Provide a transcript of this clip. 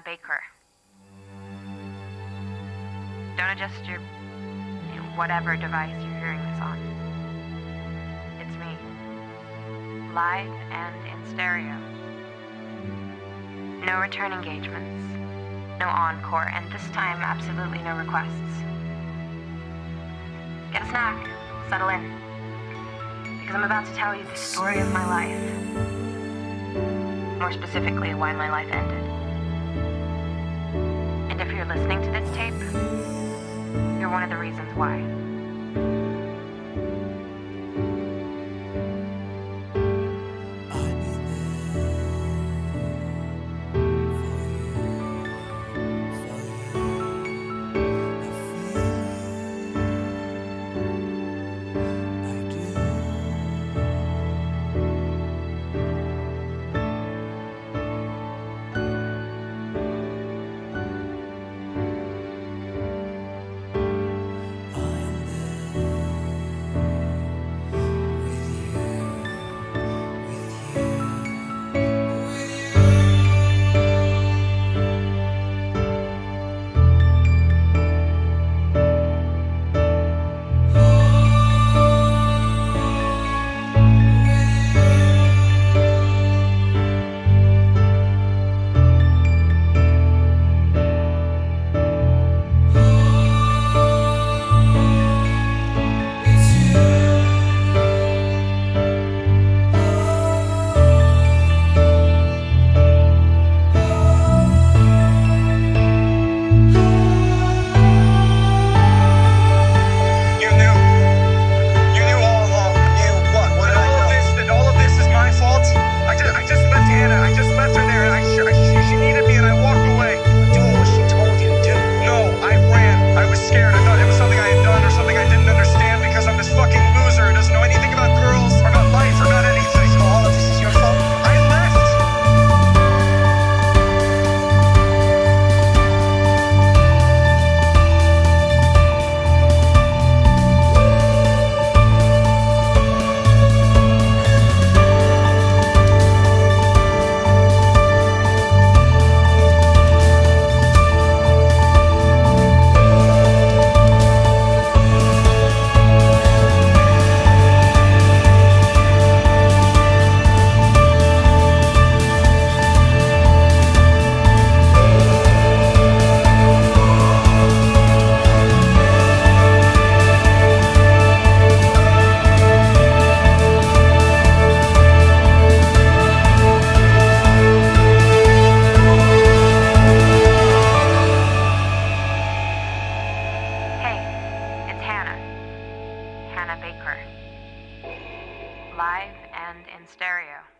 Baker. Don't adjust your you know, whatever device you're hearing this on. It's me. Live and in stereo. No return engagements. No encore, and this time absolutely no requests. Get a snack. Settle in. Because I'm about to tell you the story of my life. More specifically, why my life ended. You're listening to this tape, you're one of the reasons why. Baker. Live and in stereo.